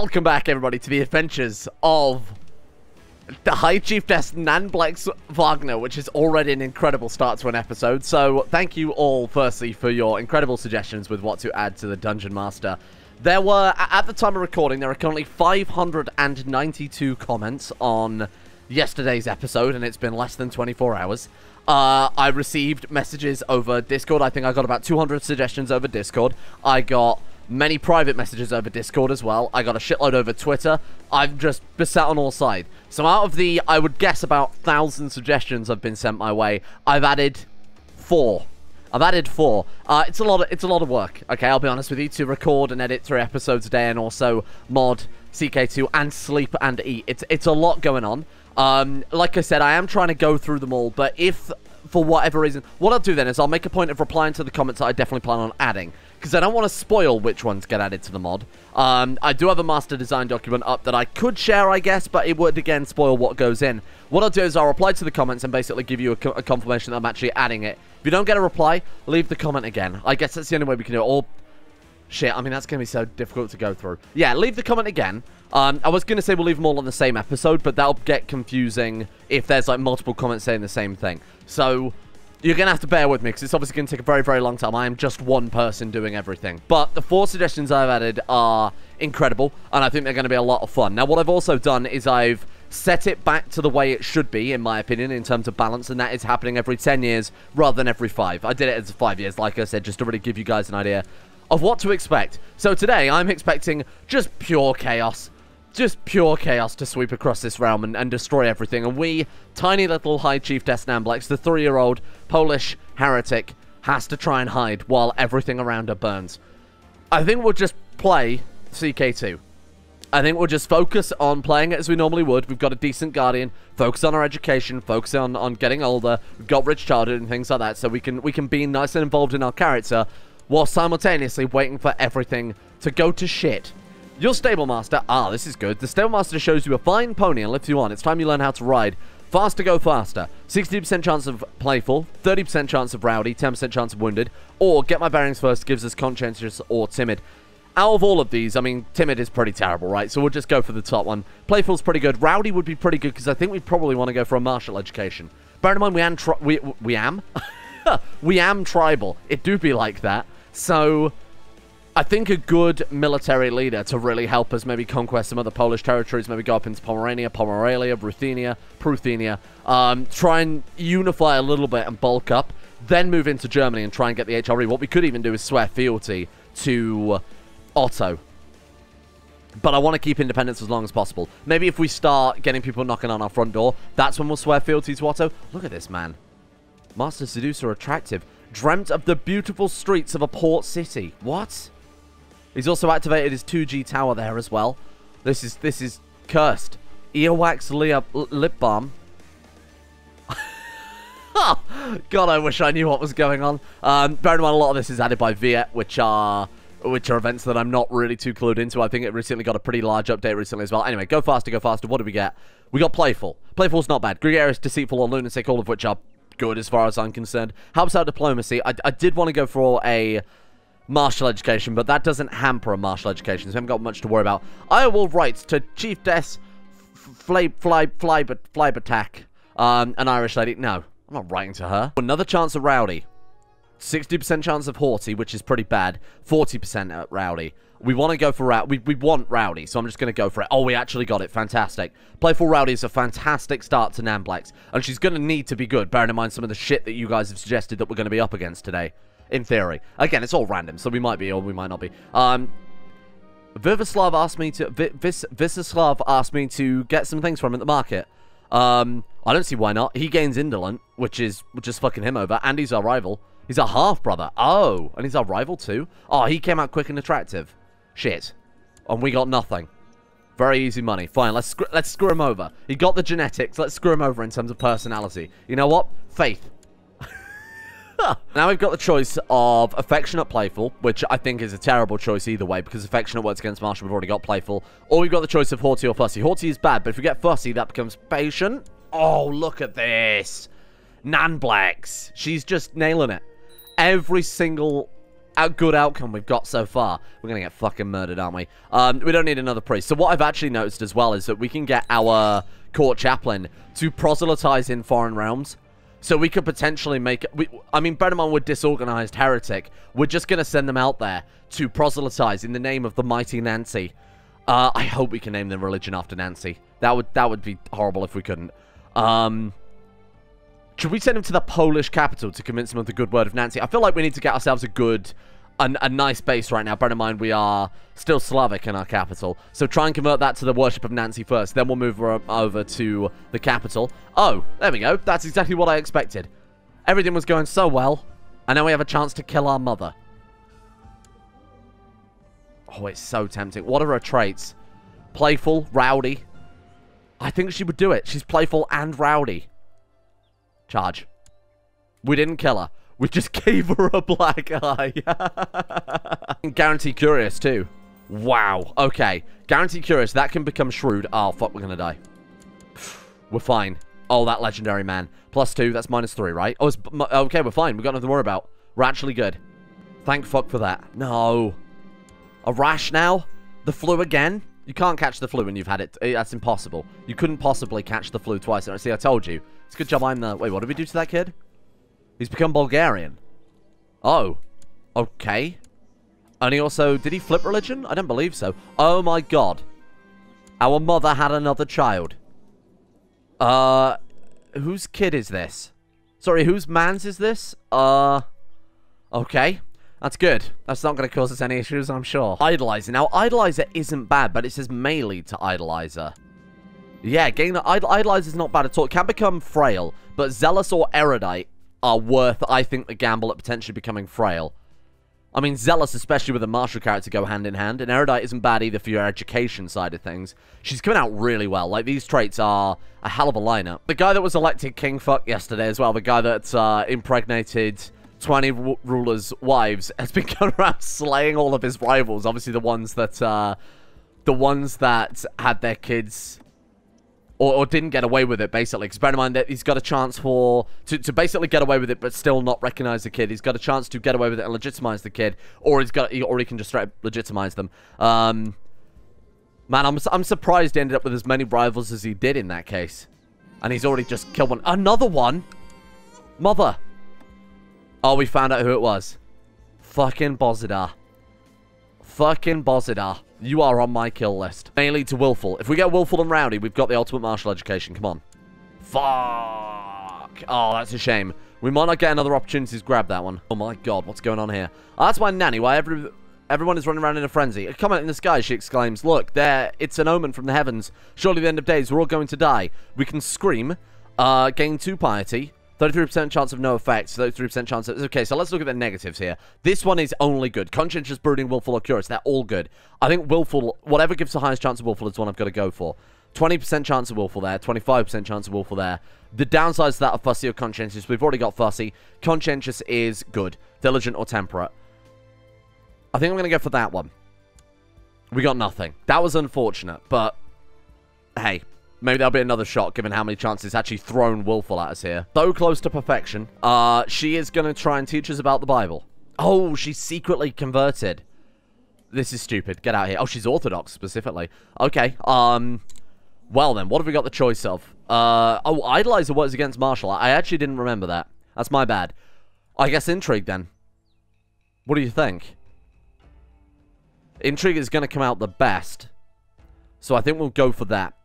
welcome back, everybody, to the adventures of the High Chiefess Nanblex Wagner, which is already an incredible start to an episode. So, thank you all, firstly, for your incredible suggestions with what to add to the Dungeon Master. There were, at the time of recording, there are currently 592 comments on yesterday's episode, and it's been less than 24 hours. Uh, I received messages over Discord. I think I got about 200 suggestions over Discord. I got many private messages over Discord as well. I got a shitload over Twitter. I've just beset on all sides. So out of the, I would guess about 1,000 suggestions have been sent my way, I've added four. I've added four. Uh, it's a lot. Of, it's a lot of work. Okay, I'll be honest with you. To record and edit three episodes a day, and also mod CK2 and sleep and eat. It's it's a lot going on. Um, like I said, I am trying to go through them all. But if for whatever reason, what I'll do then is I'll make a point of replying to the comments that I definitely plan on adding because I don't want to spoil which ones get added to the mod. Um, I do have a master design document up that I could share, I guess, but it would, again, spoil what goes in. What I'll do is I'll reply to the comments and basically give you a, co a confirmation that I'm actually adding it. If you don't get a reply, leave the comment again. I guess that's the only way we can do it. Or, shit, I mean, that's going to be so difficult to go through. Yeah, leave the comment again. Um, I was going to say we'll leave them all on the same episode, but that'll get confusing if there's, like, multiple comments saying the same thing. So, you're going to have to bear with me because it's obviously going to take a very, very long time. I am just one person doing everything. But the four suggestions I've added are incredible, and I think they're going to be a lot of fun. Now, what I've also done is I've set it back to the way it should be, in my opinion, in terms of balance, and that is happening every 10 years rather than every 5. I did it as 5 years, like I said, just to really give you guys an idea of what to expect. So today, I'm expecting just pure chaos just pure chaos to sweep across this realm and, and destroy everything. And we, tiny little High Chiefess Nanblex, the three-year-old Polish heretic, has to try and hide while everything around her burns. I think we'll just play CK2. I think we'll just focus on playing it as we normally would. We've got a decent guardian, focus on our education, focus on, on getting older. We've got rich childhood and things like that, so we can we can be nice and involved in our character while simultaneously waiting for everything to go to shit your Stable Master, ah, this is good. The Stable Master shows you a fine pony and lifts you on. It's time you learn how to ride. Faster go faster. 60% chance of playful, 30% chance of rowdy, 10% chance of wounded, or get my bearings first gives us conscientious or timid. Out of all of these, I mean, timid is pretty terrible, right? So we'll just go for the top one. Playful's pretty good. Rowdy would be pretty good because I think we probably want to go for a martial education. Bear in mind, we am, we, we am? we am tribal. It do be like that. So I think a good military leader to really help us maybe conquest some other Polish territories, maybe go up into Pomerania, Pomerelia, Ruthenia, Pruthenia, um, try and unify a little bit and bulk up, then move into Germany and try and get the HRE. What we could even do is swear fealty to Otto. But I want to keep independence as long as possible. Maybe if we start getting people knocking on our front door, that's when we'll swear fealty to Otto. Look at this, man. Master Seducer attractive. Dreamt of the beautiful streets of a port city. What? He's also activated his 2G tower there as well. This is this is cursed. Earwax lip balm. God, I wish I knew what was going on. Um, bear in mind, a lot of this is added by Viet, which are which are events that I'm not really too clued into. I think it recently got a pretty large update recently as well. Anyway, go faster, go faster. What do we get? We got Playful. Playful's not bad. Gregarious, Deceitful, or Lunatic, all of which are good as far as I'm concerned. Helps out Diplomacy. I, I did want to go for a martial education, but that doesn't hamper a martial education, so we haven't got much to worry about. I will write to Chief Des Fly, Fly, Fly, Fly, Attack, um, an Irish lady. No, I'm not writing to her. Another chance of Rowdy. 60% chance of Haughty, which is pretty bad. 40% at Rowdy. We want to go for Rowdy. We, we want Rowdy, so I'm just going to go for it. Oh, we actually got it. Fantastic. Playful Rowdy is a fantastic start to Nanblex, and she's going to need to be good, bearing in mind some of the shit that you guys have suggested that we're going to be up against today in theory. Again, it's all random, so we might be or we might not be. Um, Vivislav asked me to Vis Visislav asked me to get some things from him at the market. Um, I don't see why not. He gains indolent, which is which is fucking him over, and he's our rival. He's a half brother. Oh, and he's our rival too. Oh, he came out quick and attractive. Shit, and we got nothing. Very easy money. Fine, let's let's screw him over. He got the genetics. Let's screw him over in terms of personality. You know what? Faith. now we've got the choice of Affectionate Playful, which I think is a terrible choice either way, because Affectionate works against Martial. we've already got Playful. Or we've got the choice of Haughty or Fussy. Haughty is bad, but if we get Fussy, that becomes Patient. Oh, look at this. Nanblex. She's just nailing it. Every single good outcome we've got so far. We're going to get fucking murdered, aren't we? Um, we don't need another priest. So what I've actually noticed as well is that we can get our court chaplain to proselytize in foreign realms. So we could potentially make... We, I mean, bear in mind we're disorganized heretic. We're just going to send them out there to proselytize in the name of the mighty Nancy. Uh, I hope we can name the religion after Nancy. That would that would be horrible if we couldn't. Um, should we send him to the Polish capital to convince him of the good word of Nancy? I feel like we need to get ourselves a good, a, a nice base right now. Bear in mind, we are still Slavic in our capital. So try and convert that to the worship of Nancy first. Then we'll move over to the capital. Oh, there we go. That's exactly what I expected. Everything was going so well. And now we have a chance to kill our mother. Oh, it's so tempting. What are her traits? Playful, rowdy. I think she would do it. She's playful and rowdy. Charge. We didn't kill her. We just gave her a black eye. Guarantee curious, too. Wow. Okay. Guarantee curious. That can become shrewd. Oh, fuck. We're going to die. We're fine. Oh, that legendary man. Plus two. That's minus three, right? Oh, okay. We're fine. We've got nothing to worry about. We're actually good. Thank fuck for that. No. A rash now? The flu again? You can't catch the flu when you've had it. Eh, that's impossible. You couldn't possibly catch the flu twice. See, I told you. It's a good job I'm the... Wait, what did we do to that kid? He's become Bulgarian. Oh. Okay. And he also... Did he flip religion? I don't believe so. Oh my god. Our mother had another child. Uh... Whose kid is this? Sorry, whose man's is this? Uh... Okay. That's good. That's not going to cause us any issues, I'm sure. Idolizer. Now, Idolizer isn't bad, but it says melee to Idolizer. Yeah, getting the Idol Idolizer is not bad at all. It can become frail, but Zealous or Erudite are worth, I think, the gamble at potentially becoming frail. I mean, Zealous, especially with a martial character, go hand in hand, and Erudite isn't bad either for your education side of things. She's coming out really well. Like, these traits are a hell of a lineup. The guy that was elected King Fuck yesterday as well, the guy that uh, impregnated 20 rulers' wives, has been going around slaying all of his rivals. Obviously, the ones that, uh, the ones that had their kids or, or, didn't get away with it, basically. Because bear in mind that he's got a chance for to, to basically get away with it, but still not recognize the kid. He's got a chance to get away with it and legitimize the kid, or he's got, or he can just legitimize them. Um, man, I'm I'm surprised he ended up with as many rivals as he did in that case, and he's already just killed one. Another one, mother. Oh, we found out who it was. Fucking Bozidar. Fucking Bozidar. You are on my kill list. Mainly to Willful. If we get Willful and Rowdy, we've got the ultimate martial education. Come on. Fuck. Oh, that's a shame. We might not get another opportunity to grab that one. Oh my god, what's going on here? Oh, that's my nanny. Why every everyone is running around in a frenzy. A comment in the sky, she exclaims. Look, there, it's an omen from the heavens. Surely the end of days, we're all going to die. We can scream, uh, gain two piety, 33% chance of no effects, 33% chance of... Okay, so let's look at the negatives here. This one is only good. Conscientious, Brooding, Willful, or Curious, they're all good. I think Willful, whatever gives the highest chance of Willful is the one I've got to go for. 20% chance of Willful there, 25% chance of Willful there. The downsides to that are Fussy or Conscientious. We've already got Fussy. Conscientious is good. Diligent or Temperate. I think I'm going to go for that one. We got nothing. That was unfortunate, but... Hey, Maybe there'll be another shot, given how many chances actually thrown Willful at us here. So close to perfection. Uh, she is going to try and teach us about the Bible. Oh, she's secretly converted. This is stupid. Get out here. Oh, she's Orthodox, specifically. Okay, um... Well, then, what have we got the choice of? Uh, oh, Idolizer works against Martial. I actually didn't remember that. That's my bad. I guess Intrigue, then. What do you think? Intrigue is going to come out the best. So I think we'll go for that.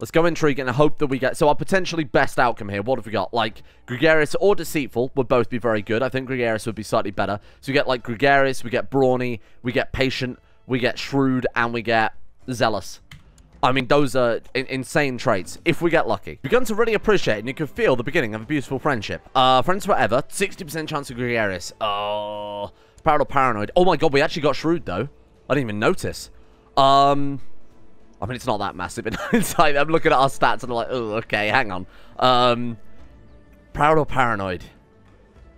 Let's go Intrigue and hope that we get... So our potentially best outcome here, what have we got? Like, Gregarious or Deceitful would both be very good. I think Gregarious would be slightly better. So we get, like, Gregarious, we get Brawny, we get Patient, we get Shrewd, and we get Zealous. I mean, those are insane traits, if we get lucky. Begun to really appreciate and you can feel the beginning of a beautiful friendship. Uh, friends forever, 60% chance of Gregarious. Oh, Proud or Paranoid. Oh my god, we actually got Shrewd, though. I didn't even notice. Um... I mean, it's not that massive in hindsight. I'm looking at our stats and I'm like, oh, okay, hang on. Um, proud or paranoid?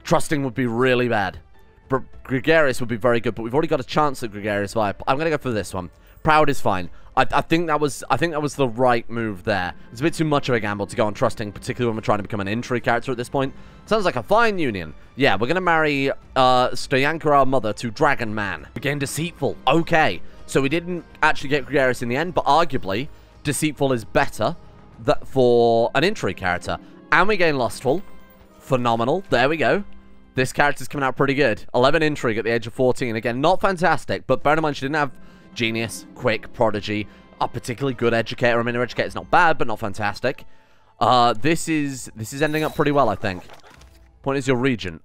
Trusting would be really bad. But Gregarious would be very good, but we've already got a chance at Gregarious Vibe. I'm going to go for this one. Proud is fine. I, I, think that was I think that was the right move there. It's a bit too much of a gamble to go on trusting, particularly when we're trying to become an intrigue character at this point. Sounds like a fine union. Yeah, we're gonna marry uh, Stoyanka, our mother, to Dragon Man. Again, deceitful. Okay, so we didn't actually get Gregarious in the end, but arguably, deceitful is better that for an intrigue character. And we gain lustful. Phenomenal. There we go. This character's coming out pretty good. 11 intrigue at the age of 14. Again, not fantastic, but bear in mind she didn't have genius, quick, prodigy, a particularly good educator. I mean, her educator's not bad, but not fantastic. Uh, this is this is ending up pretty well, I think. Point is your regent.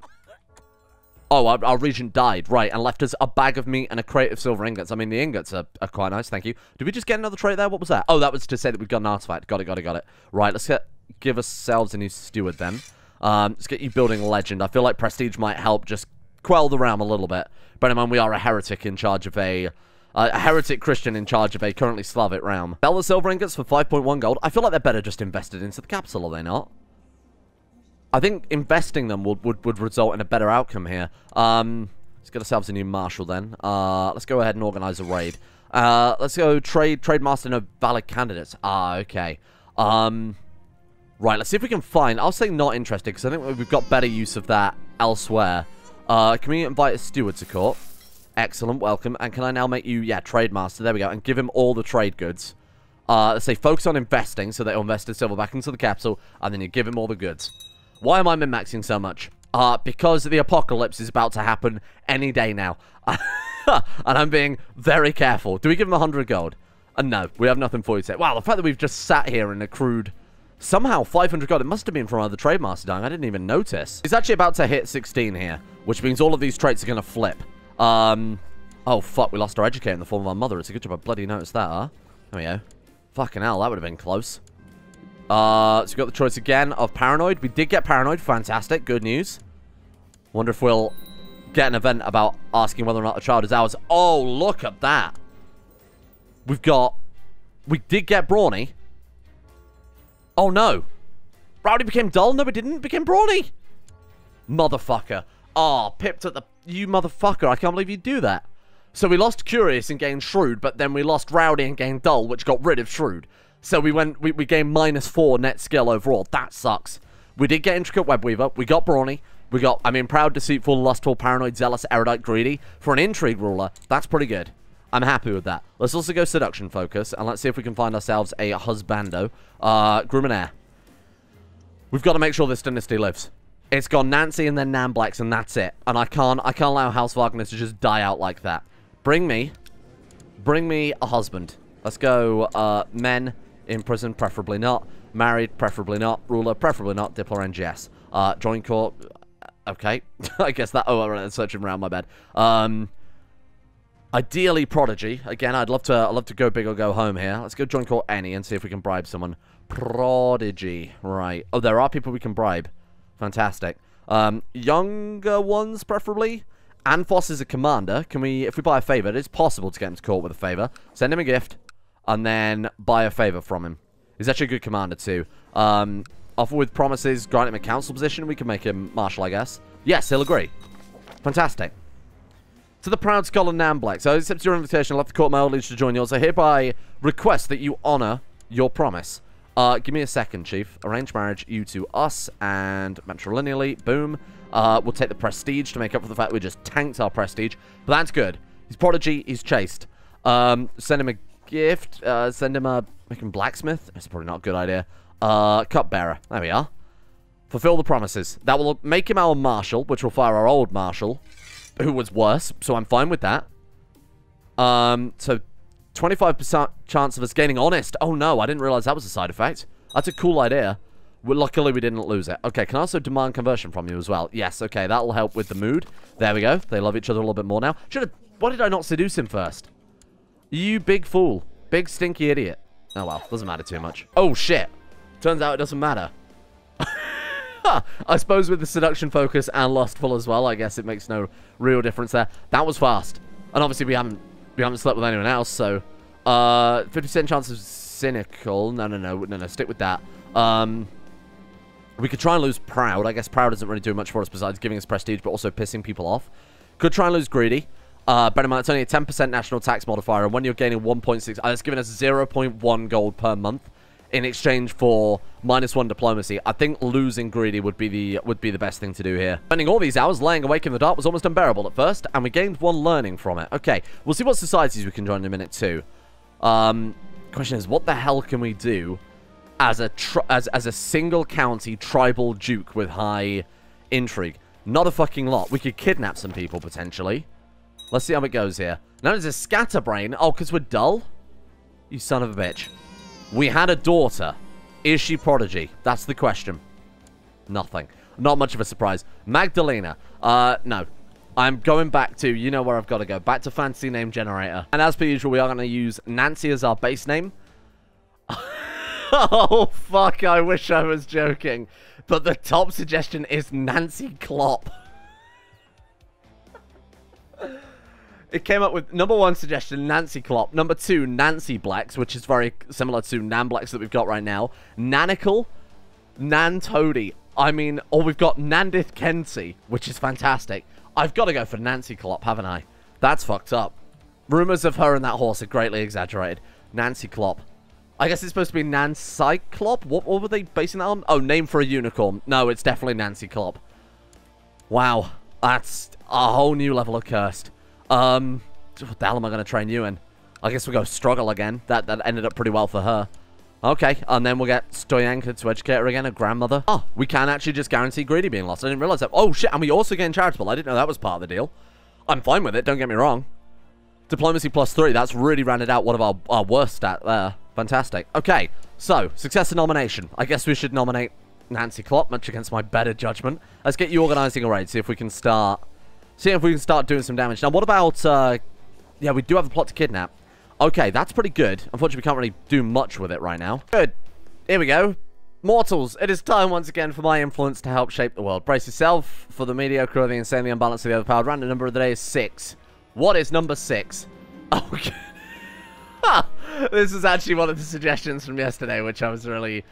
Oh, our, our, regent died, right, and left us a bag of meat and a crate of silver ingots. I mean, the ingots are, are quite nice, thank you. Did we just get another trait there? What was that? Oh, that was to say that we've got an artifact. Got it, got it, got it. Right, let's get give ourselves a new steward then. Um, let's get you building a legend. I feel like prestige might help just quell the realm a little bit. Bear in mind, we are a heretic in charge of a uh, a heretic Christian in charge of a currently Slavic realm. Sell the silver ingots for 5.1 gold. I feel like they're better just invested into the capital, are they not? I think investing them would, would, would result in a better outcome here. Um, let's get ourselves a new marshal then. Uh, let's go ahead and organize a raid. Uh, let's go trade trade master no valid candidates. Ah, okay. Um, right, let's see if we can find. I'll say not interested because I think we've got better use of that elsewhere. Uh, can we invite a steward to court? Excellent, welcome. And can I now make you, yeah, trade master? There we go. And give him all the trade goods. Uh, let's say focus on investing, so they'll invest in silver back into the capital, and then you give him all the goods. Why am I min-maxing so much? Uh, because the apocalypse is about to happen any day now. and I'm being very careful. Do we give him 100 gold? Uh, no, we have nothing for you today. Wow, the fact that we've just sat here and accrued somehow 500 gold. It must have been from either trade master dying. I didn't even notice. He's actually about to hit 16 here, which means all of these traits are going to flip. Um, oh, fuck, we lost our educator in the form of our mother. It's a good job I bloody noticed that, huh? There we go. Fucking hell, that would have been close. Uh, so we got the choice again of Paranoid. We did get Paranoid. Fantastic. Good news. Wonder if we'll get an event about asking whether or not a child is ours. Oh, look at that. We've got... We did get Brawny. Oh, no. Rowdy became dull? No, it didn't. became Brawny. Motherfucker. Oh, pipped at the... You motherfucker, I can't believe you do that. So we lost Curious and gained Shrewd, but then we lost Rowdy and gained Dull, which got rid of Shrewd. So we went, we, we gained minus four net skill overall. That sucks. We did get Intricate Webweaver. We got Brawny. We got, I mean, Proud, Deceitful, Lustful, Paranoid, Zealous, Erudite, Greedy. For an Intrigue Ruler, that's pretty good. I'm happy with that. Let's also go Seduction Focus, and let's see if we can find ourselves a Husbando. Uh, Gruminaire. We've got to make sure this dynasty lives. It's gone Nancy and then Nanblex, and that's it. And I can't, I can't allow House Wagner to just die out like that. Bring me, bring me a husband. Let's go, uh, men in prison, preferably not. Married, preferably not. Ruler, preferably not. Diplo NGS. Uh, joint court, okay. I guess that, oh, I'm searching around my bed. Um, ideally Prodigy. Again, I'd love to, I'd love to go big or go home here. Let's go joint court any and see if we can bribe someone. Prodigy, right. Oh, there are people we can bribe. Fantastic. Um, younger ones, preferably. Anfos is a commander. Can we, if we buy a favor, it is possible to get him to court with a favor. Send him a gift, and then buy a favor from him. He's actually a good commander, too. Um, offer with promises, grant him a council position. We can make him marshal, I guess. Yes, he'll agree. Fantastic. To the proud scholar Namblek. So I accept your invitation. I left the court my old liege to join yours. I hereby request that you honor your promise. Uh, give me a second, Chief. Arrange marriage, you to us, and matrilineally, boom. Uh, we'll take the prestige to make up for the fact we just tanked our prestige. But that's good. He's prodigy, he's chaste. Um, send him a gift, uh, send him a, him blacksmith. That's probably not a good idea. Uh, cupbearer. There we are. Fulfill the promises. That will make him our marshal, which will fire our old marshal, who was worse, so I'm fine with that. Um, so 25% chance of us gaining honest. Oh no, I didn't realize that was a side effect. That's a cool idea. Well, luckily, we didn't lose it. Okay, can I also demand conversion from you as well? Yes, okay, that'll help with the mood. There we go. They love each other a little bit more now. Should have... Why did I not seduce him first? You big fool. Big stinky idiot. Oh, well. Doesn't matter too much. Oh, shit. Turns out it doesn't matter. I suppose with the seduction focus and lustful as well, I guess it makes no real difference there. That was fast. And obviously we haven't we haven't slept with anyone else, so... Uh, 50% chance of cynical. No, no, no, no, no, stick with that. Um, we could try and lose Proud. I guess Proud doesn't really do much for us besides giving us prestige, but also pissing people off. Could try and lose Greedy. Uh, bear in mind, it's only a 10% national tax modifier, and when you're gaining 1.6, uh, it's giving us 0.1 gold per month in exchange for minus one diplomacy. I think losing greedy would be the would be the best thing to do here. Spending all these hours laying awake in the dark was almost unbearable at first, and we gained one learning from it. Okay, we'll see what societies we can join in a minute too. Um, question is, what the hell can we do as a as as a single county tribal duke with high intrigue? Not a fucking lot. We could kidnap some people potentially. Let's see how it goes here. Known as a scatterbrain. Oh, because we're dull? You son of a bitch. We had a daughter. Is she prodigy? That's the question. Nothing. Not much of a surprise. Magdalena. Uh, no. I'm going back to, you know where I've got to go. Back to fantasy name generator. And as per usual, we are going to use Nancy as our base name. oh, fuck. I wish I was joking. But the top suggestion is Nancy Klopp. it came up with number one suggestion, Nancy Klopp. Number two, Nancy Blacks, which is very similar to Nanblex that we've got right now. Nanical, Nan Toady. I mean, or we've got Nandith Kensi, which is fantastic. I've got to go for Nancy Klopp, haven't I? That's fucked up. Rumors of her and that horse are greatly exaggerated. Nancy Klopp. I guess it's supposed to be Nancy Klopp? What, what were they basing that on? Oh, name for a unicorn. No, it's definitely Nancy Klopp. Wow. That's a whole new level of cursed. Um, what the hell am I going to train you in? I guess we go struggle again. That that ended up pretty well for her. Okay, and then we'll get Stoyanka to educate her again, a grandmother. Oh, we can actually just guarantee greedy being lost. I didn't realize that. Oh, shit, and we also gain charitable. I didn't know that was part of the deal. I'm fine with it, don't get me wrong. Diplomacy plus three, that's really rounded out one of our, our worst stat there. Fantastic. Okay, so, success in nomination. I guess we should nominate Nancy Klopp, much against my better judgment. Let's get you organizing a raid, see if we can start See if we can start doing some damage. Now, what about... Uh, yeah, we do have a plot to kidnap. Okay, that's pretty good. Unfortunately, we can't really do much with it right now. Good. Here we go. Mortals, it is time once again for my influence to help shape the world. Brace yourself for the mediocre the insanely unbalanced the overpowered. Random number of the day is six. What is number six? Okay. this is actually one of the suggestions from yesterday, which I was really,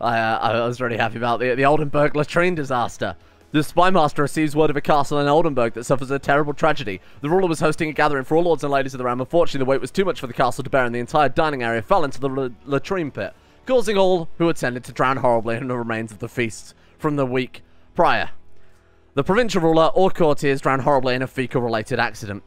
uh, I was really happy about. The, the Oldenburg latrine disaster. The spymaster receives word of a castle in Oldenburg that suffers a terrible tragedy. The ruler was hosting a gathering for all lords and ladies of the realm. Unfortunately, the weight was too much for the castle to bear, and the entire dining area fell into the latrine pit, causing all who attended to drown horribly in the remains of the feasts from the week prior. The provincial ruler or courtiers drowned horribly in a fecal-related accident.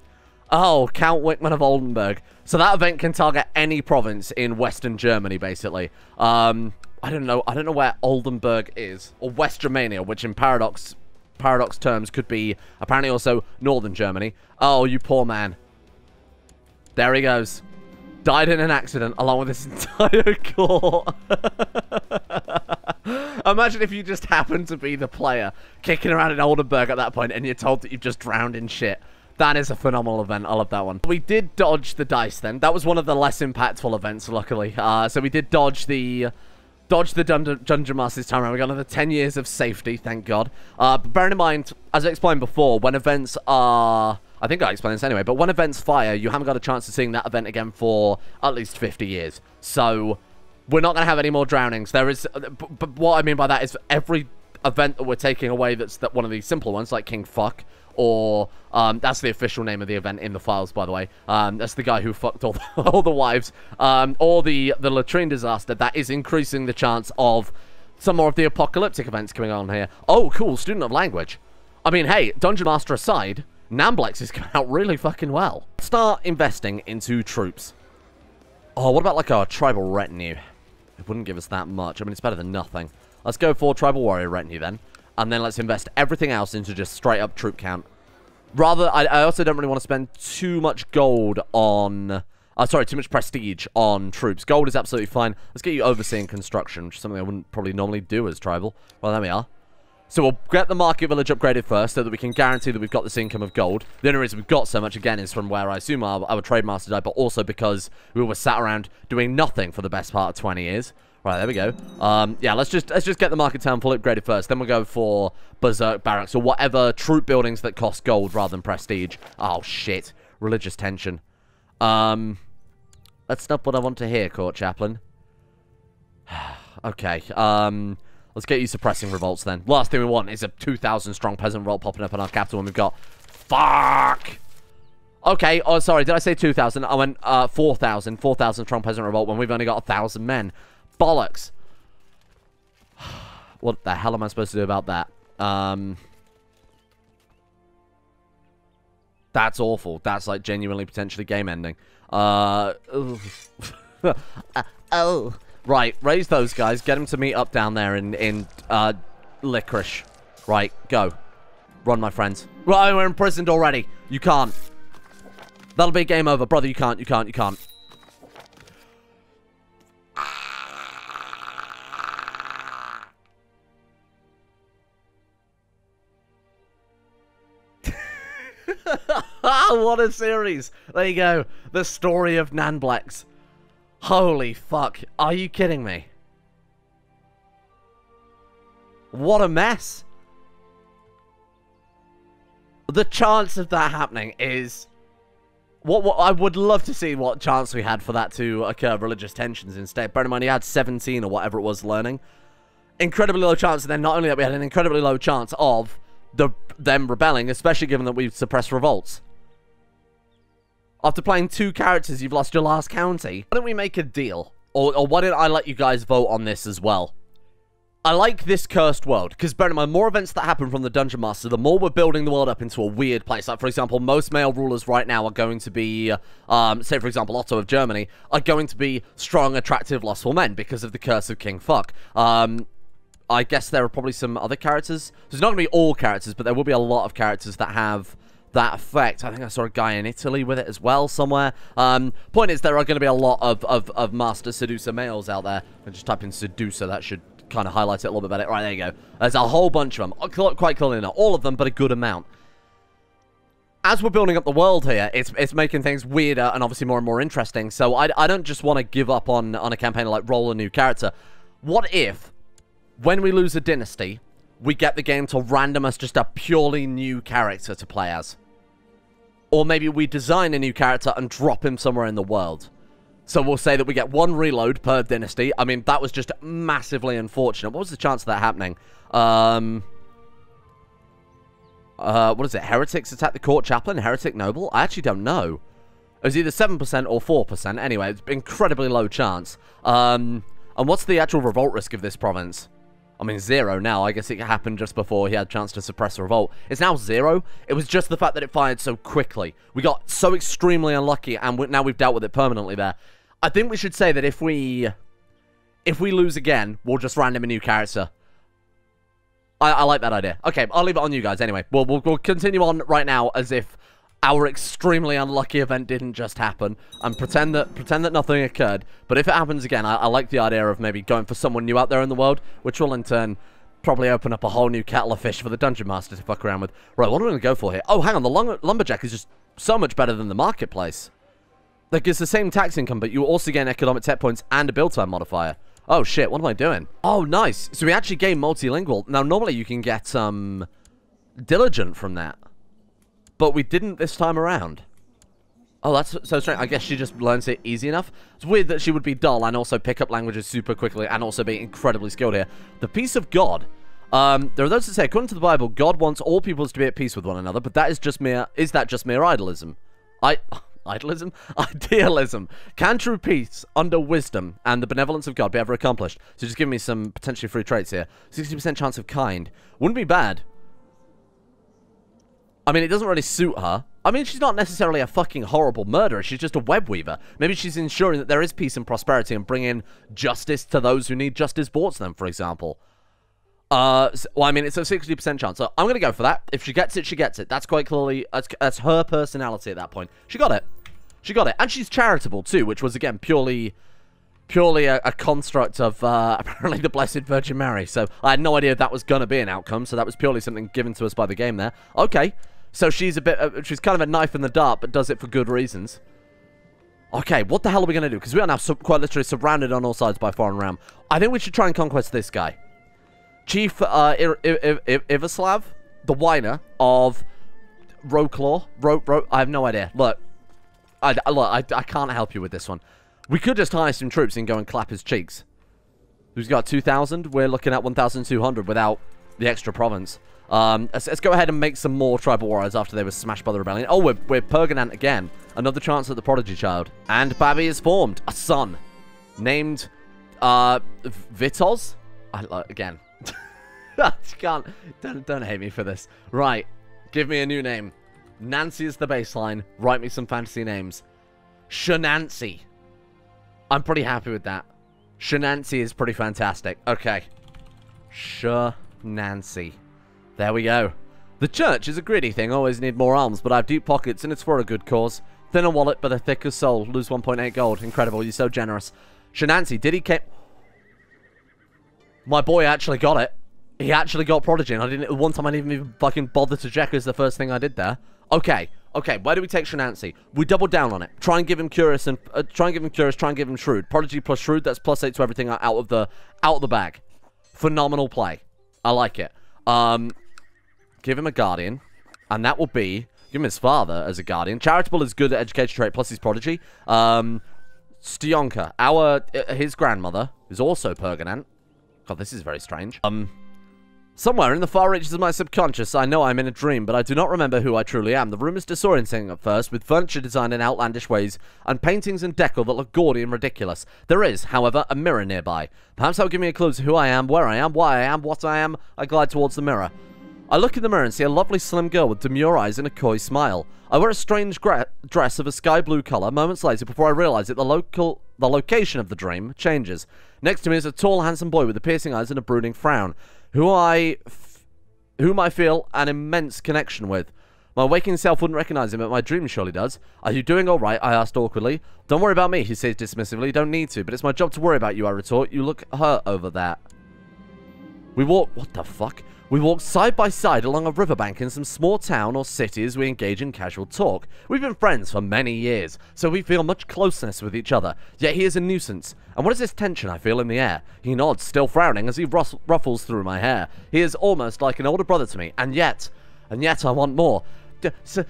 Oh, Count Wickman of Oldenburg. So that event can target any province in Western Germany, basically. Um, I don't know. I don't know where Oldenburg is, or West Germania, which in paradox paradox terms could be apparently also Northern Germany. Oh, you poor man. There he goes. Died in an accident along with his entire court. Imagine if you just happened to be the player kicking around in Oldenburg at that point and you're told that you've just drowned in shit. That is a phenomenal event. I love that one. We did dodge the dice then. That was one of the less impactful events, luckily. Uh, so we did dodge the dodged the Dungeon, Dungeon Master this time around. We got another 10 years of safety, thank God. Uh, but bearing in mind, as I explained before, when events are... I think I explained this anyway, but when events fire, you haven't got a chance of seeing that event again for at least 50 years. So, we're not going to have any more drownings. There is... But, but what I mean by that is every event that we're taking away that's that one of these simple ones, like King Fuck, or um, that's the official name of the event in the files, by the way. Um, that's the guy who fucked all the, all the wives, um, or the the latrine disaster. That is increasing the chance of some more of the apocalyptic events coming on here. Oh, cool, student of language. I mean, hey, Dungeon Master aside, Nanblex is coming out really fucking well. Start investing into troops. Oh, what about like a tribal retinue? It wouldn't give us that much. I mean, it's better than nothing. Let's go for tribal warrior retinue then and then let's invest everything else into just straight up troop count. Rather, I, I also don't really want to spend too much gold on... Uh, sorry, too much prestige on troops. Gold is absolutely fine. Let's get you overseeing construction, which is something I wouldn't probably normally do as tribal. Well, there we are. So we'll get the market village upgraded first so that we can guarantee that we've got this income of gold. The only reason we've got so much, again, is from where I assume our, our trade master died, but also because we were sat around doing nothing for the best part of 20 years. Right, there we go. Um, yeah, let's just let's just get the market town full upgraded first. Then we'll go for Berserk Barracks or whatever troop buildings that cost gold rather than prestige. Oh, shit. Religious tension. Um, that's not what I want to hear, Court Chaplain. okay, um... Let's get you suppressing revolts then. Last thing we want is a 2,000 strong peasant revolt popping up in our capital and we've got... Fuck! Okay, oh, sorry, did I say 2,000? I went uh, 4,000. 4,000 strong peasant revolt when we've only got 1,000 men. Bollocks. what the hell am I supposed to do about that? Um... That's awful. That's like genuinely potentially game ending. Uh, uh, oh. Right, raise those guys. Get them to meet up down there in, in uh, Licorice. Right, go. Run, my friends. Right, we're imprisoned already. You can't. That'll be game over. Brother, you can't, you can't, you can't. Ah, what a series. There you go. The story of Nanblex. Holy fuck. Are you kidding me? What a mess. The chance of that happening is... What, what I would love to see what chance we had for that to occur, religious tensions instead. Bear in mind, he had 17 or whatever it was learning. Incredibly low chance, and then not only that, we had an incredibly low chance of the them rebelling, especially given that we've suppressed revolts. After playing two characters, you've lost your last county. Why don't we make a deal? Or, or why don't I let you guys vote on this as well? I like this cursed world, because bear in mind, more events that happen from the Dungeon Master, the more we're building the world up into a weird place. Like, for example, most male rulers right now are going to be, um, say, for example, Otto of Germany, are going to be strong, attractive, lustful men because of the curse of King Fuck. Um, I guess there are probably some other characters. It's not going to be all characters, but there will be a lot of characters that have that effect. I think I saw a guy in Italy with it as well somewhere. Um, point is, there are going to be a lot of, of, of Master Seducer males out there. I just type in Seducer, that should kind of highlight it a little bit better. Right, there you go. There's a whole bunch of them. Uh, quite clearly not all of them, but a good amount. As we're building up the world here, it's it's making things weirder and obviously more and more interesting. So I, I don't just want to give up on, on a campaign like roll a new character. What if, when we lose a dynasty, we get the game to random us just a purely new character to play as? Or maybe we design a new character and drop him somewhere in the world. So we'll say that we get one reload per dynasty. I mean, that was just massively unfortunate. What was the chance of that happening? Um... Uh, what is it? Heretics attack the court chaplain? Heretic noble? I actually don't know. It was either 7% or 4%. Anyway, it's incredibly low chance. Um, and what's the actual revolt risk of this province? I mean, zero now. I guess it happened just before he had a chance to suppress the revolt. It's now zero. It was just the fact that it fired so quickly. We got so extremely unlucky, and we, now we've dealt with it permanently there. I think we should say that if we... If we lose again, we'll just random a new character. I, I like that idea. Okay, I'll leave it on you guys anyway. We'll, we'll, we'll continue on right now as if our extremely unlucky event didn't just happen and pretend that pretend that nothing occurred. But if it happens again, I, I, like the idea of maybe going for someone new out there in the world, which will in turn probably open up a whole new kettle of fish for the Dungeon Master to fuck around with. Right, what are we going to go for here? Oh, hang on, the Lumberjack is just so much better than the Marketplace. Like, it's the same tax income, but you also gain economic tech points and a build time modifier. Oh, shit, what am I doing? Oh, nice. So we actually gain multilingual. Now, normally you can get, um, diligent from that. But we didn't this time around. Oh, that's so strange. I guess she just learns it easy enough. It's weird that she would be dull and also pick up languages super quickly and also be incredibly skilled here. The peace of God. Um, there are those that say, according to the Bible, God wants all peoples to be at peace with one another, but that is just mere, is that just mere idolism? I, idolism? Idealism. Can true peace under wisdom and the benevolence of God be ever accomplished? So just give me some potentially free traits here. 60% chance of kind. Wouldn't be bad. I mean, it doesn't really suit her. I mean, she's not necessarily a fucking horrible murderer. She's just a web weaver. Maybe she's ensuring that there is peace and prosperity and bringing justice to those who need justice brought to them, for example. Uh, well, I mean, it's a 60% chance. So I'm going to go for that. If she gets it, she gets it. That's quite clearly, that's, that's her personality at that point. She got it. She got it. And she's charitable, too, which was, again, purely purely a, a construct of uh, apparently the Blessed Virgin Mary. So I had no idea that was going to be an outcome. So that was purely something given to us by the game there. Okay. So she's a bit, uh, she's kind of a knife in the dark, but does it for good reasons. Okay, what the hell are we going to do? Because we are now quite literally surrounded on all sides by foreign ram. I think we should try and conquest this guy. Chief uh, I I I the whiner of Roclaw. Ro Ro I have no idea. Look, I, look, I, I can't help you with this one. We could just hire some troops and go and clap his cheeks. Who's got 2,000? We're looking at 1,200 without the extra province. Um, let's, let's, go ahead and make some more tribal warriors after they were smashed by the rebellion. Oh, we're, we're Perganant again. Another chance at the prodigy child. And Babby is formed. A son. Named, uh, Vitos? I, uh, again. can't, don't, don't hate me for this. Right. Give me a new name. Nancy is the baseline. Write me some fantasy names. Shenancy. I'm pretty happy with that. Shenancy is pretty fantastic. Okay. Shenancy. There we go. The church is a greedy thing. Always need more alms, but I have deep pockets and it's for a good cause. Thinner wallet, but a thicker soul. Lose 1.8 gold. Incredible. You're so generous. Shenancy, did he came... My boy actually got it. He actually got Prodigy, and I didn't... One time I didn't even fucking bother to check as the first thing I did there. Okay. Okay, where do we take Shenancy? We double down on it. Try and give him Curious and uh, try and give him Curious. Try and give him Shrewd. Prodigy plus Shrewd. That's plus eight to everything out of the out of the bag. Phenomenal play. I like it. Um, give him a Guardian, and that will be give him his father as a Guardian. Charitable is good at education trait plus his Prodigy. Um, Stoyanka, our uh, his grandmother is also Perganant. God, this is very strange. Um, Somewhere in the far reaches of my subconscious, I know I'm in a dream, but I do not remember who I truly am. The room is disorienting at first, with furniture designed in outlandish ways, and paintings and decor that look gaudy and ridiculous. There is, however, a mirror nearby. Perhaps that'll give me a clue to who I am, where I am, why I am, what I am. I glide towards the mirror. I look in the mirror and see a lovely slim girl with demure eyes and a coy smile. I wear a strange dress of a sky blue colour. Moments later, before I realise it, the local the location of the dream changes. Next to me is a tall, handsome boy with the piercing eyes and a brooding frown who I, whom I feel an immense connection with. My waking self wouldn't recognize him, but my dream surely does. Are you doing all right? I asked awkwardly. Don't worry about me, he says dismissively. Don't need to, but it's my job to worry about you, I retort. You look hurt over that. We walk... What the fuck? We walk side by side along a riverbank in some small town or city as we engage in casual talk. We've been friends for many years, so we feel much closeness with each other. Yet he is a nuisance. And what is this tension I feel in the air? He nods, still frowning, as he ruffles through my hair. He is almost like an older brother to me, and yet, and yet I want more. D st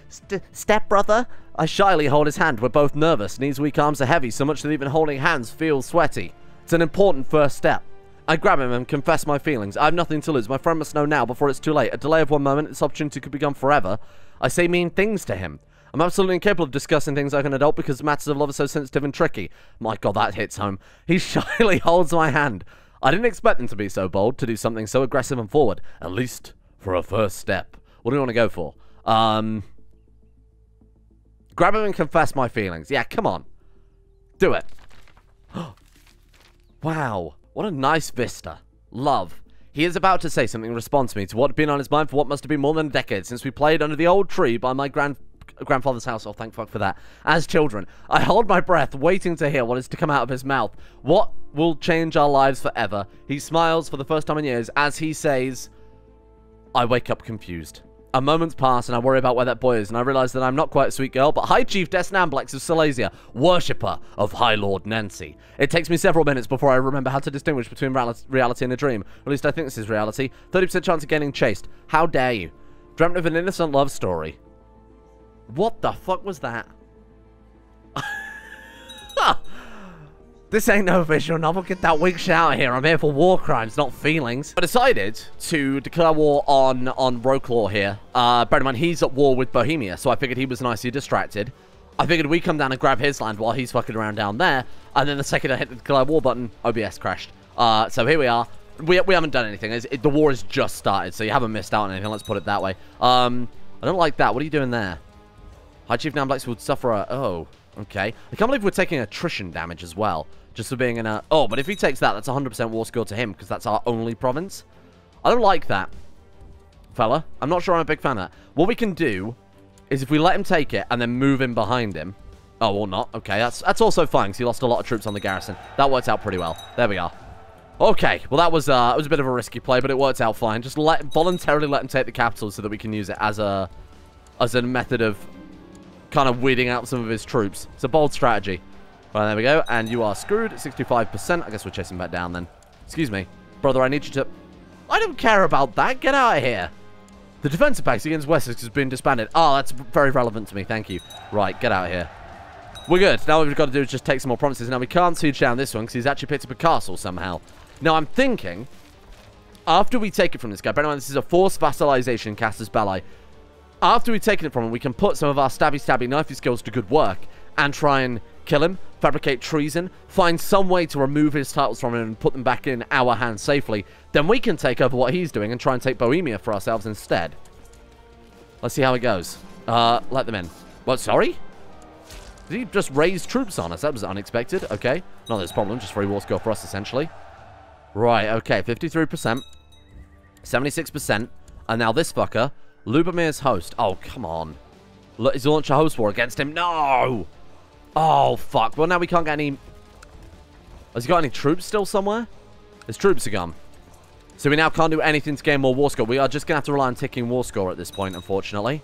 step brother? I shyly hold his hand. We're both nervous. Knees, weak arms are heavy, so much that even holding hands feels sweaty. It's an important first step. I grab him and confess my feelings. I have nothing to lose. My friend must know now before it's too late. A delay of one moment, this opportunity could be gone forever. I say mean things to him. I'm absolutely incapable of discussing things like an adult because matters of love are so sensitive and tricky. My god, that hits home. He shyly holds my hand. I didn't expect him to be so bold, to do something so aggressive and forward. At least for a first step. What do you want to go for? Um... Grab him and confess my feelings. Yeah, come on. Do it. wow. What a nice vista. Love. He is about to say something in response to me to what had been on his mind for what must have been more than a decade since we played under the old tree by my grand grandfather's house. Oh, thank fuck for that. As children, I hold my breath, waiting to hear what is to come out of his mouth. What will change our lives forever? He smiles for the first time in years as he says, I wake up confused. A moment's pass and I worry about where that boy is, and I realize that I'm not quite a sweet girl, but High Chiefess Nanblex of Silesia, worshipper of High Lord Nancy. It takes me several minutes before I remember how to distinguish between reality and a dream. At least I think this is reality. 30% chance of getting chased. How dare you? Dreamt of an innocent love story. What the fuck was that? This ain't no visual novel. Get that weak shit out of here. I'm here for war crimes, not feelings. I decided to declare war on on Roklaw here. Uh, bear in mind, he's at war with Bohemia, so I figured he was nicely distracted. I figured we come down and grab his land while he's fucking around down there, and then the second I hit the declare war button, OBS crashed. Uh, so here we are. We, we haven't done anything. It, the war has just started, so you haven't missed out on anything. Let's put it that way. Um, I don't like that. What are you doing there? High Chief Nanblex would suffer a... Oh, okay. I can't believe we're taking attrition damage as well. Just for being in a... Oh, but if he takes that, that's 100% war score to him, because that's our only province. I don't like that, fella. I'm not sure I'm a big fan of that. What we can do is if we let him take it and then move in behind him... Oh, or not. Okay, that's that's also fine, because he lost a lot of troops on the garrison. That worked out pretty well. There we are. Okay, well that was uh, it was a bit of a risky play, but it worked out fine. Just let voluntarily let him take the capital so that we can use it as a as a method of kind of weeding out some of his troops. It's a bold strategy. Right, there we go. And you are screwed. 65%. I guess we're chasing back down then. Excuse me. Brother, I need you to... I don't care about that. Get out of here. The defensive pact against Wessex has been disbanded. Oh, that's very relevant to me. Thank you. Right, get out of here. We're good. Now what we've got to do is just take some more promises. Now, we can't siege down this one because he's actually picked up a castle somehow. Now, I'm thinking After we take it from this guy, bear in mind this is a forced vassalization Casus Belli. After we've taken it from him, we can put some of our stabby stabby knifey skills to good work and try and kill him, fabricate treason, find some way to remove his titles from him and put them back in our hands safely. Then we can take over what he's doing and try and take Bohemia for ourselves instead. Let's see how it goes. Uh, let them in. What, sorry? Did he just raise troops on us? That was unexpected. Okay. Not this problem, just free war score for us, essentially. Right, okay. 53%. 76%. And now this fucker, Lubomir's host. Oh, come on. Look, he's launched a host war against him. No! Oh, fuck. Well, now we can't get any... Has he got any troops still somewhere? His troops are gone. So we now can't do anything to gain more war score. We are just going to have to rely on ticking war score at this point, unfortunately.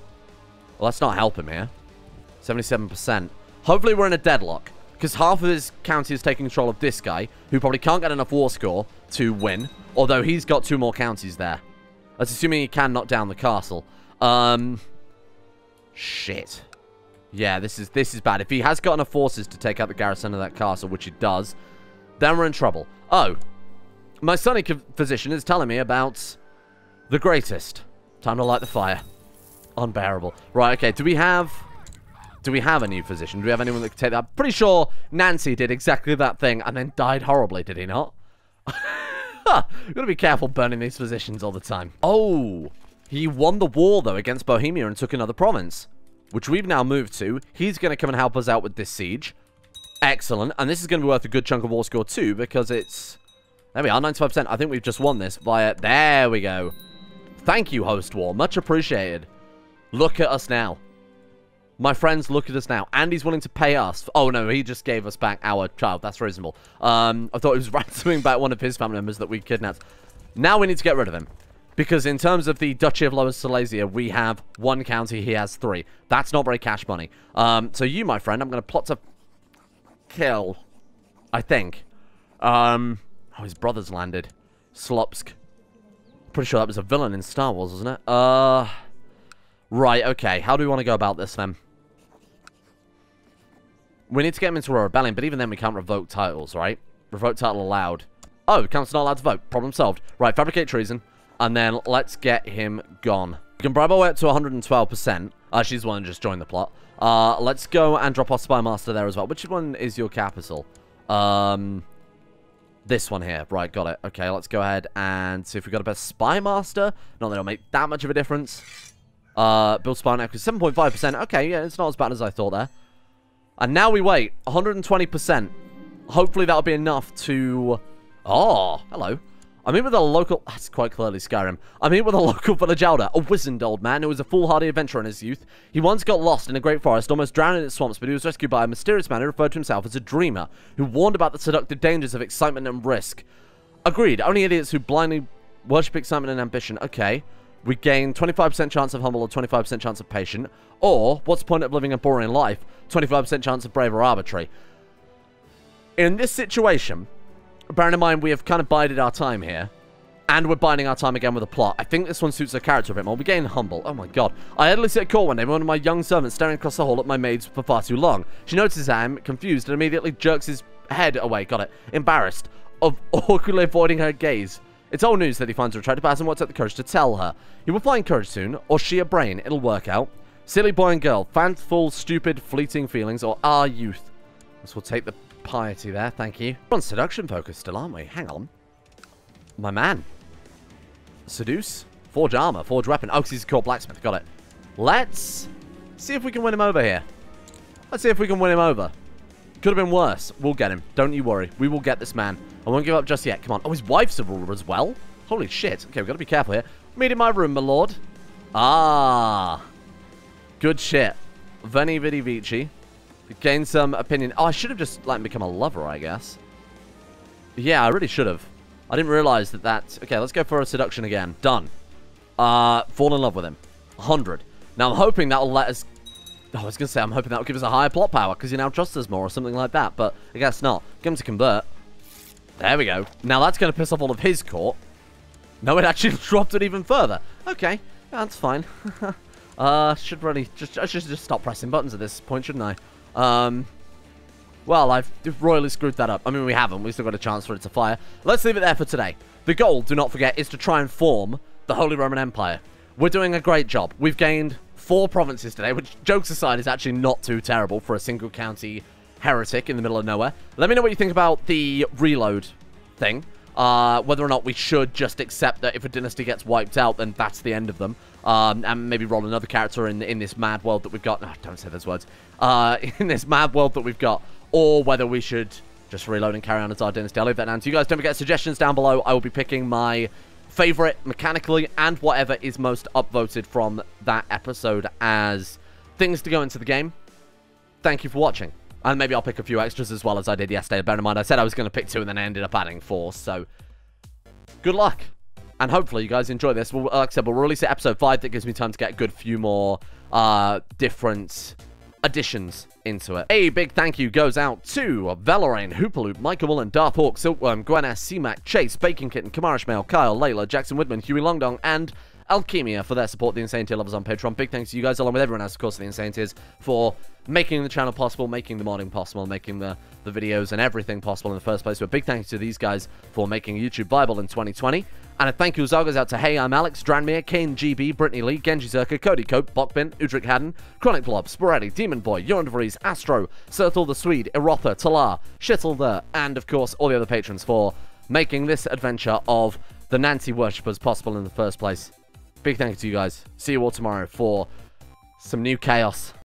Well, let's not helping here. 77%. Hopefully we're in a deadlock. Because half of his county is taking control of this guy, who probably can't get enough war score to win. Although he's got two more counties there. That's assuming he can knock down the castle. Um, shit. Yeah, this is this is bad. If he has got enough forces to take out the garrison of that castle, which he does, then we're in trouble. Oh, my sonic physician is telling me about the greatest. Time to light the fire. Unbearable. Right, okay. Do we have... Do we have a new physician? Do we have anyone that can take that? Pretty sure Nancy did exactly that thing and then died horribly, did he not? We've got to be careful burning these physicians all the time. Oh, he won the war, though, against Bohemia and took another province, which we've now moved to. He's going to come and help us out with this siege. Excellent. And this is going to be worth a good chunk of war score, too, because it's... There we are, 95%. I think we've just won this via... There we go. Thank you, Host War. Much appreciated. Look at us now. My friends, look at us now. Andy's willing to pay us. Oh, no, he just gave us back our child. That's reasonable. Um, I thought he was ransoming back one of his family members that we kidnapped. Now we need to get rid of him. Because in terms of the Duchy of Lower Silesia, we have one county, he has three. That's not very cash money. Um, so you, my friend, I'm going to plot to kill, I think. Um, oh, his brother's landed. Slopsk. Pretty sure that was a villain in Star Wars, wasn't it? Uh... Right, okay. How do we want to go about this, then? We need to get him into a rebellion, but even then we can't revoke titles, right? Revoke title allowed. Oh, council's not allowed to vote. Problem solved. Right, fabricate treason. And then let's get him gone. We can bribe our way up to 112%. Uh, she's one just joined the plot. Uh, let's go and drop our spy master there as well. Which one is your capital? Um, this one here. Right, got it. Okay, let's go ahead and see if we got a best spy master. Not that it'll make that much of a difference. Uh, build spy network 7.5%. Okay, yeah, it's not as bad as I thought there. And now we wait. 120%. Hopefully that'll be enough to... Oh, hello. I'm here with a local... That's quite clearly Skyrim. I'm here with a local village elder, a wizened old man who was a foolhardy adventurer in his youth. He once got lost in a great forest, almost drowned in its swamps, but he was rescued by a mysterious man who referred to himself as a dreamer, who warned about the seductive dangers of excitement and risk. Agreed. Only idiots who blindly worship excitement and ambition. Okay we gain 25% chance of humble or 25% chance of patient. Or, what's the point of living a boring life? 25% chance of brave or arbitrary. In this situation, bearing in mind we have kind of bided our time here, and we're biding our time again with a plot. I think this one suits the character a bit more. We're getting humble. Oh my god. I idly sit at court one day one of my young servants staring across the hall at my maids for far too long. She notices I'm confused and immediately jerks his head away. Got it. Embarrassed. Of awkwardly avoiding her gaze. It's old news that he finds her attractive but hasn't worked out the courage to tell her. He will find courage soon, or she a brain. It'll work out. Silly boy and girl, fanciful, stupid, fleeting feelings, or our youth. This will take the piety there, thank you. We're on seduction focus still, aren't we? Hang on. My man. Seduce. Forge armor. Forge weapon. Oh, he's a court blacksmith. Got it. Let's see if we can win him over here. Let's see if we can win him over. Could have been worse. We'll get him. Don't you worry. We will get this man. I won't give up just yet. Come on. Oh, his wife's a ruler as well. Holy shit. Okay, we've got to be careful here. Meet in my room, my lord. Ah. Good shit. Veni Vidi Vici. Gain some opinion. Oh, I should have just him become a lover, I guess. Yeah, I really should have. I didn't realize that that... Okay, let's go for a seduction again. Done. Uh, fall in love with him. 100. Now, I'm hoping that'll let us Oh, I was going to say, I'm hoping that will give us a higher plot power, because you now trust us more, or something like that, but I guess not. Get him to convert. There we go. Now that's going to piss off all of his court. No, it actually dropped it even further. Okay, that's fine. uh, should really, just, I should just stop pressing buttons at this point, shouldn't I? Um, Well, I've royally screwed that up. I mean, we haven't. We've still got a chance for it to fire. Let's leave it there for today. The goal, do not forget, is to try and form the Holy Roman Empire. We're doing a great job. We've gained four provinces today, which, jokes aside, is actually not too terrible for a single county heretic in the middle of nowhere. Let me know what you think about the reload thing. Uh, whether or not we should just accept that if a dynasty gets wiped out, then that's the end of them. Um, and maybe roll another character in in this mad world that we've got. No, don't say those words. Uh, in this mad world that we've got. Or whether we should just reload and carry on as our dynasty. I'll leave that to you guys. Don't forget suggestions down below. I will be picking my favorite mechanically and whatever is most upvoted from that episode as things to go into the game. Thank you for watching. And maybe I'll pick a few extras as well as I did yesterday. Bear in mind, I said I was going to pick two and then I ended up adding four. So, good luck. And hopefully you guys enjoy this. Well, like I said, we'll release it episode 5. That gives me time to get a good few more uh, different additions into it. A big thank you goes out to Valorant, Hoopaloop, Michael Mullen, Darth Hawk, Silkworm, Gwen S, C-Mac, Chase, Bacon Kitten, Kamara Shmail, Kyle, Layla, Jackson Woodman, Huey Longdong, and Alchemia for their support, the Insane Tier lovers on Patreon. Big thanks to you guys, along with everyone else, of course, the Insane Tiers, for making the channel possible, making the modding possible, making the, the videos and everything possible in the first place. But big thanks to these guys for making YouTube viable in 2020. And a thank you as goes out to Hey, I'm Alex, Dranmere, Kane GB, Brittany Lee, Genji Zerka, Cody Cope, Bokbin, Udric Haddon, Chronic Blob, Sporadic, Demon Boy, Jorn Astro, Serthal the Swede, Erotha, Talar, Shittle the and of course all the other patrons for making this adventure of the Nancy worshippers possible in the first place. Big thank you to you guys. See you all tomorrow for some new chaos.